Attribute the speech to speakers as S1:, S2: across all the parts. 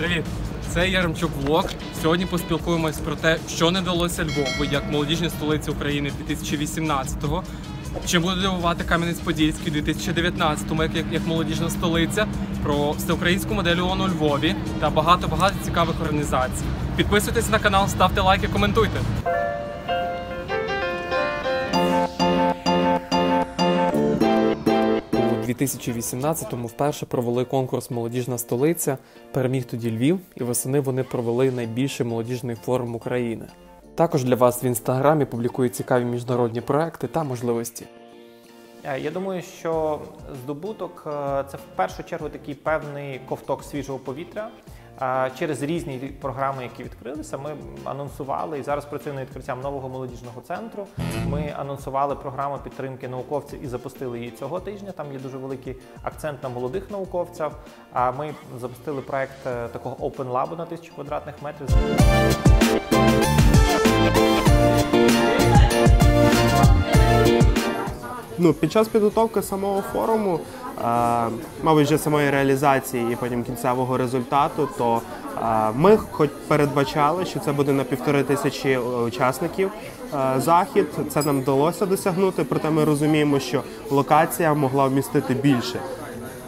S1: Привіт! Це Яремчук Влог. Сьогодні поспілкуємось про те, що не далося Львову як молодіжній столиці України 2018-го. Чим буде дивувати Кам'янець-Подільський у 2019-му як, як, як молодіжна столиця, про всеукраїнську модель ООН у Львові та багато-багато цікавих організацій. Підписуйтесь на канал, ставте лайки, коментуйте. 2018-му вперше провели конкурс Молодіжна столиця. Переміг тоді Львів, і восени вони провели найбільший молодіжний форум України. Також для вас в інстаграмі публікує цікаві міжнародні проекти та можливості.
S2: Е, Я думаю, що здобуток е, це в першу чергу такий певний ковток свіжого повітря. Через різні програми, які відкрилися, ми анонсували і зараз працюємо над відкриттям нового молодіжного центру. Ми анонсували програму підтримки науковців і запустили її цього тижня. Там є дуже великий акцент на молодих науковців. А ми запустили проект е, такого Open Lab на тисячу квадратних метрів.
S3: Ну, під час підготовки самого форуму, е, мабуть, вже самої реалізації і потім кінцевого результату, то е, ми хоч передбачали, що це буде на півтори тисячі учасників е, захід. Це нам вдалося досягнути, проте ми розуміємо, що локація могла вмістити більше.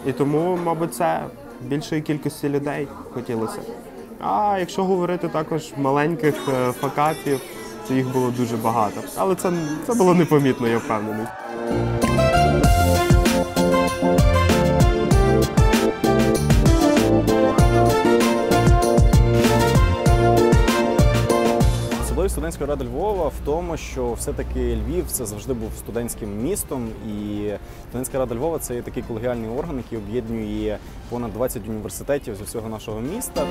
S3: І тому, мабуть, це більшої кількості людей хотілося. А якщо говорити також маленьких факапів, то їх було дуже багато. Але це, це було непомітно, я впевнений.
S4: Студентської ради Львова в тому, що все-таки Львів це завжди був студентським містом, і студентська рада Львова це є такий колегіальний орган, який об'єднує понад 20 університетів з усього нашого міста.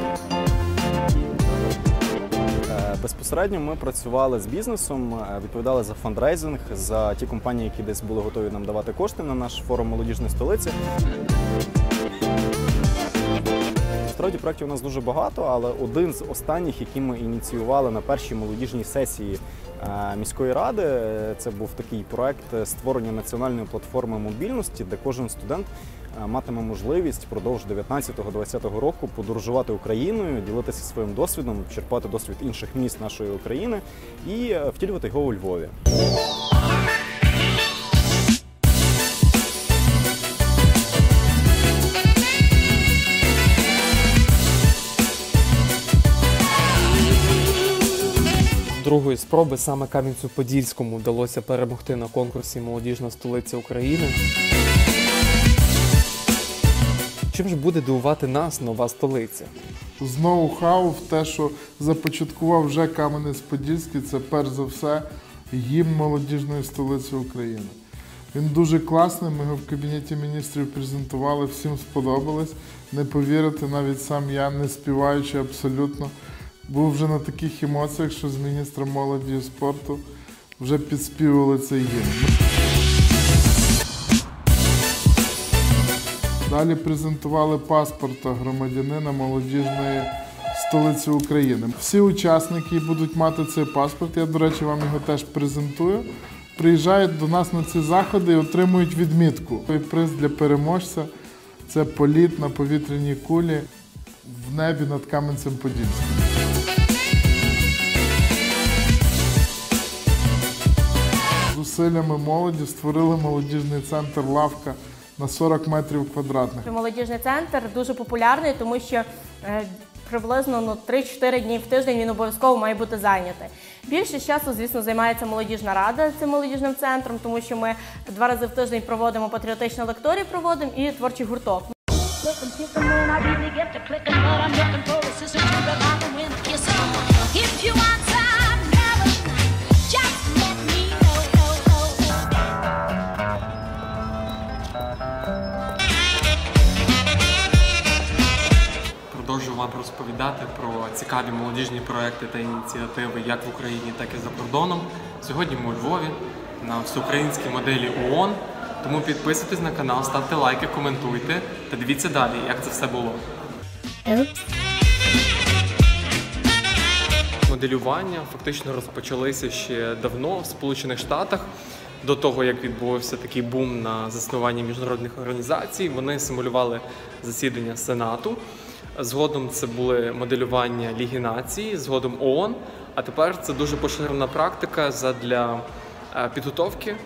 S4: Е, Безпосередньо ми працювали з бізнесом, е, відповідали за фандрейзинг, за ті компанії, які десь були готові нам давати кошти на наш форум молодіжної столиці. Насправді проєктів у нас дуже багато, але один з останніх, які ми ініціювали на першій молодіжній сесії е, міської ради, е, це був такий проект створення національної платформи мобільності, де кожен студент е, матиме можливість впродовж 19-20 року подорожувати Україною, ділитися своїм досвідом, черпати досвід інших міст нашої України і втілювати його у Львові.
S1: Другої спроби саме Кам'янцю-Подільському вдалося перемогти на конкурсі Молодіжна столиця України. Чим ж буде дивувати нас нова столиця?
S5: з ноу-хау в те, що започаткував вже Кам'янець-Подільський, це перш за все гімн молодіжної столиці України. Він дуже класний, ми його в кабінеті міністрів презентували, всім сподобалось. Не повірите, навіть сам я, не співаючи абсолютно, був вже на таких емоціях, що з міністром молоді і спорту вже підспівували цей гімн. Далі презентували паспорта громадянина молодіжної столиці України. Всі учасники будуть мати цей паспорт. Я, до речі, вам його теж презентую. Приїжджають до нас на ці заходи і отримують відмітку. І приз для переможця це політ на повітряній кулі в небі над Кам'янцем-Подільським. Зусиллями молоді створили молодіжний центр Лавка на 40 метрів квадратних.
S6: Молодіжний центр дуже популярний, тому що е, приблизно ну, 3-4 дні в тиждень він обов'язково має бути зайнятий. Більшість часу, звісно, займається молодіжна рада цим молодіжним центром, тому що ми два рази в тиждень проводимо патріотичні лекторії, проводимо і творчий гурток.
S7: Looking to the
S1: Продовжую вам розповідати про цікаві молодіжні проекти та ініціативи як в Україні, так і за кордоном. Сьогодні ми у Львові на всеукраїнській моделі ООН. Тому підписуйтесь на канал, ставте лайки, коментуйте та дивіться далі, як це все було. Моделювання фактично розпочалися ще давно в Сполучених Штатах. До того, як відбувався такий бум на заснування міжнародних організацій, вони симулювали засідання Сенату. Згодом це були моделювання Ліги Націй, згодом ООН. А тепер це дуже поширена практика задля е, підготовки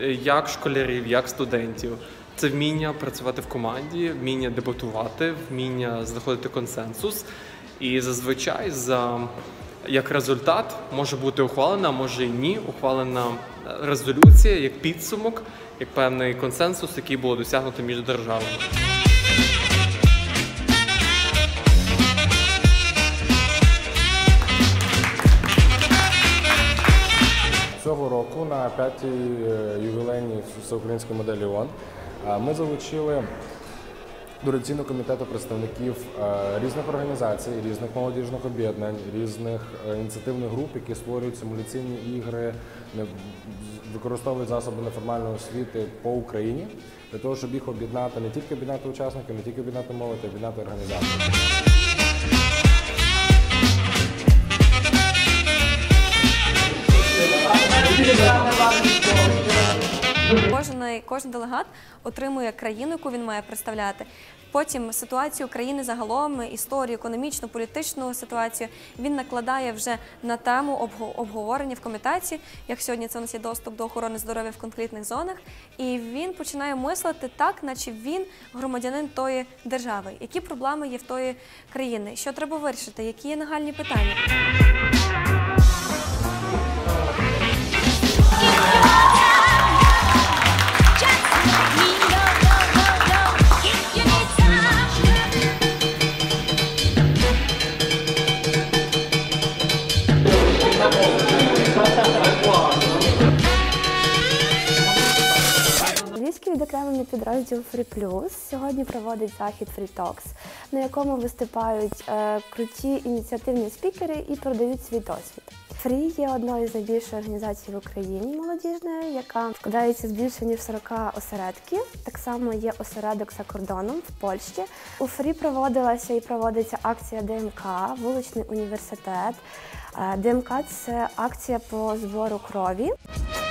S1: е, як школярів, як студентів. Це вміння працювати в команді, вміння дебатувати, вміння знаходити консенсус. І зазвичай за як результат може бути ухвалена, може і ні, ухвалена е, резолюція як підсумок, як певний консенсус, який було досягнуто між державами.
S8: Року на п'ятій е, ювілейній всеукраїнської моделі ООН ми залучили до реляційного комітету представників е, різних організацій, різних молодіжних об'єднань, різних е, ініціативних груп, які створюють симуляційні ігри, використовують засоби неформальної освіти по Україні для того, щоб їх об'єднати не тільки об'єднати учасників, не тільки об'єднати молодь, а об'єднати організації.
S9: Кожен, кожен делегат отримує країну, яку він має представляти. Потім ситуацію країни загалом, історію, економічну, політичну ситуацію він накладає вже на тему обго- обговорення в комітеті. Як сьогодні це у нас є доступ до охорони здоров'я в конфліктних зонах, і він починає мислити так, наче він громадянин тої держави. Які проблеми є в тої країни? Що треба вирішити? Які є нагальні питання?
S10: Відокремлений підрозділ Free Plus сьогодні проводить захід Free Talks, на якому виступають е, круті ініціативні спікери і продають свій досвід. Free є одною з найбільших організацій в Україні молодіжною, яка складається з більше ніж 40 осередків. Так само є осередок за кордоном в Польщі. У Free проводилася і проводиться акція ДМК, вуличний університет. Е, ДМК це акція по збору крові.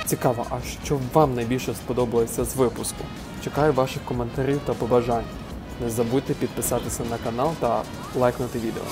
S11: Цікаво, а що вам найбільше сподобалося з випуску? Чекаю ваших коментарів та побажань. Не забудьте підписатися на канал та лайкнути відео.